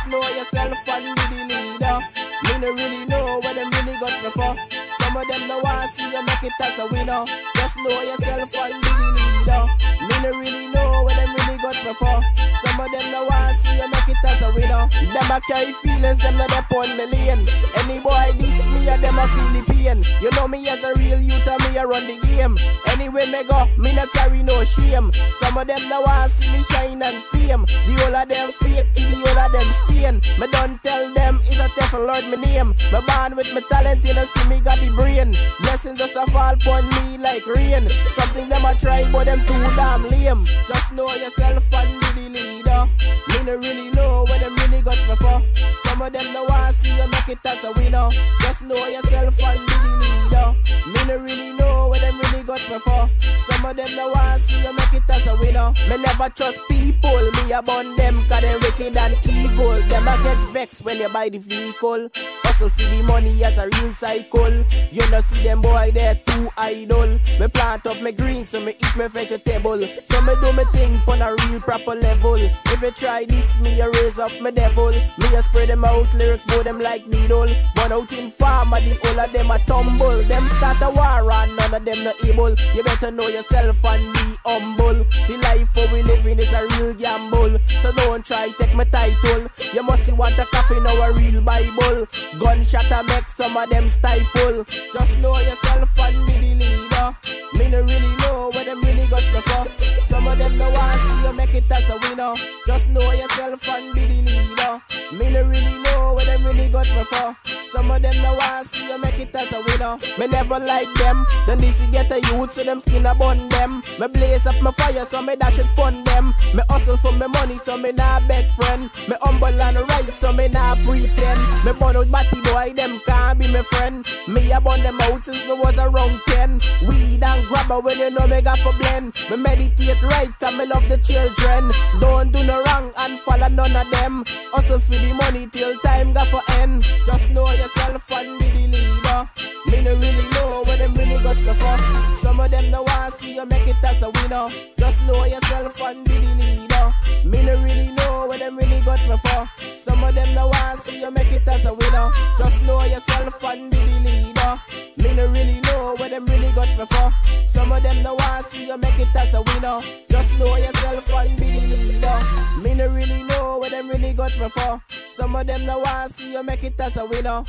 Just know yourself and be the leader. Me no really know what them really got me for. Some of them no want see you make it as a winner. Just know yourself and Them a carry feelings, them no dep on me lane. Any boy diss me, a them a feel the pain. You know me as a real youth, and me a run the game. Anyway me go, me no carry no shame. Some of them no want see me shine and fame. The whole of them fake, the whole of them stain. Me don't tell them it's a tough Lord me name. Me born with me talent, you know see me got the brain. Blessings just a fall upon me like rain. Something them a try, but them too damn lame. Just know yourself and be the leader. Me no really know Some of them no want see you make it as a winner. Just know yourself and be the leader. Me no really know what them really got me for. Some of them no want see you make it as a winner. Me never trust people, me abon them, cause them wicked and evil. Them a get vexed when you buy the vehicle. Hustle for the money as a real cycle. You know see them boy they too idle. Me plant up me green so me eat me vegetable. So me do me thing on a real proper level. If you try this, me a raise up me devil. Me a spread them out, lyrics blow them like needle. One out in farm, the whole of them none of them not able. You better know yourself and be humble. The life for we living is a real gamble. So don't try take my title. You must see want a coffee now a real Bible. Gunshot a make some of them stifle. Just know yourself and be the leader. Me no really know what them really got me for. Some of them no want see you make it as a winner. Just know yourself and be the leader. Me no really know what them really got me for. Some of them no want see you make it as a winner. Me never like them. Then this get a youth so them skin upon them. Me blaze up my fire so me dash it pon them. Me hustle for me money so me nah beg friend. Me humble and right so me nah pretend. Me burn out batty boy them can't be my friend. Me burn them out since me was around 10. Weed and grabber when you know me got for blend. Me meditate right cause me love the children. Don't do no wrong and follow none of them. Hustle for the money till time got for end. Just know yourself and be the leader. Me no really know what them really got me for. Some of them no want see you make it as a winner. Just know yourself and be the leader. Me no really know what them really got me for. Some of them no want see you make it as a winner. Just know yourself and be the leader. Me no really know what them really got me for. Some of them no want see you make it as a winner. Just know yourself Know for. Some of them no want see you make it as a winner.